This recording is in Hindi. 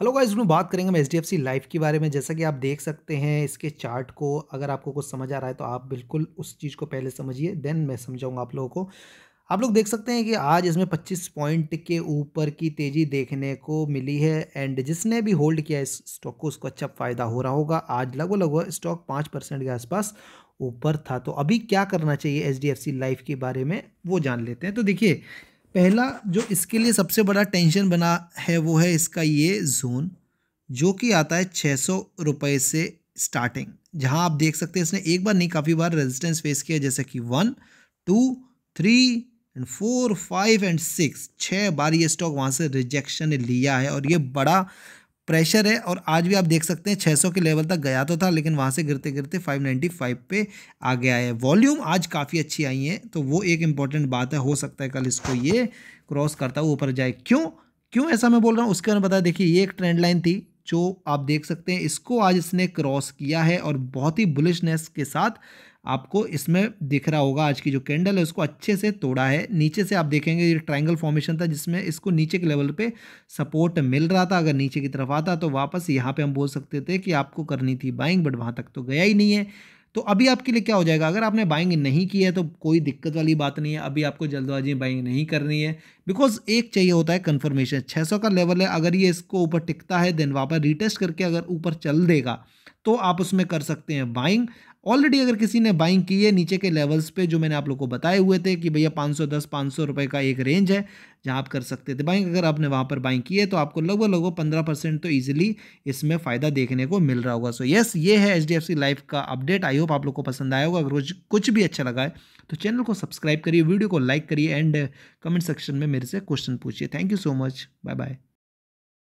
हेलो गाइस इसमें बात करेंगे हम एच डी लाइफ के बारे में। जैसा कि आप देख सकते हैं इसके चार्ट को, अगर आपको कुछ समझ आ रहा है तो आप बिल्कुल उस चीज़ को पहले समझिए, देन मैं समझाऊँगा आप लोगों को। आप लोग देख सकते हैं कि आज इसमें 25 पॉइंट के ऊपर की तेज़ी देखने को मिली है एंड जिसने भी होल्ड किया इस स्टॉक को, उसको अच्छा फ़ायदा हो रहा होगा। आज लगभग लगभग स्टॉक पाँच परसेंट के आसपास ऊपर था। तो अभी क्या करना चाहिए एच डी लाइफ के बारे में, वो जान लेते हैं। तो देखिए पहला जो इसके लिए सबसे बड़ा टेंशन बना है वो है इसका ये जोन जो कि आता है छः सौ रुपये से स्टार्टिंग जहाँ आप देख सकते हैं इसने एक बार नहीं, काफ़ी बार रेजिस्टेंस फेस किया, जैसे कि one two three and four five and six छः बार ये स्टॉक वहाँ से रिजेक्शन लिया है और ये बड़ा प्रेशर है और आज भी आप देख सकते हैं 600 के लेवल तक गया तो था, लेकिन वहाँ से गिरते गिरते 595 पे आ गया है। वॉल्यूम आज काफ़ी अच्छी आई है तो वो एक इंपॉर्टेंट बात है, हो सकता है कल इसको ये क्रॉस करता हुआ ऊपर जाए। क्यों? क्यों ऐसा मैं बोल रहा हूँ? उसके बारे में देखिए, ये एक ट्रेंड लाइन थी जो आप देख सकते हैं, इसको आज इसने क्रॉस किया है और बहुत ही बुलिशनेस के साथ आपको इसमें दिख रहा होगा। आज की जो कैंडल है, उसको अच्छे से तोड़ा है। नीचे से आप देखेंगे, ये ट्रायंगल फॉर्मेशन था जिसमें इसको नीचे के लेवल पे सपोर्ट मिल रहा था। अगर नीचे की तरफ़ आता तो वापस यहाँ पे हम बोल सकते थे कि आपको करनी थी बाइंग, बट वहाँ तक तो गया ही नहीं है। तो अभी आपके लिए क्या हो जाएगा? अगर आपने बाइंग नहीं की है तो कोई दिक्कत वाली बात नहीं है। अभी आपको जल्दबाजी बाइंग नहीं करनी है। बिकॉज़ एक चाहिए होता है कन्फर्मेशन 600 का लेवल है। अगर ये इसको ऊपर टिकता है देन वापस रिटेस्ट करके अगर ऊपर चल देगा तो आप उसमें कर सकते हैं बाइंग ऑलरेडी अगर किसी ने बाइंग की है, नीचे के लेवल्स पे जो मैंने आप लोग को बताए हुए थे कि भैया 510 500 रुपए का एक रेंज है जहाँ आप कर सकते थे। बाइंग अगर आपने वहाँ पर बाइंग की है तो आपको लगभग लगभग पंद्रह परसेंट तो ईजिली इसमें फ़ायदा देखने को मिल रहा होगा। सो यस ये है H D F C life का अपडेट आई होप आप लोग को पसंद आया होगा। अगर कुछ भी अच्छा लगा है तो चैनल को सब्सक्राइब करिए वीडियो को लाइक करिए एंड कमेंट सेक्शन में मेरे से क्वेश्चन पूछिए। Thank you so much bye bye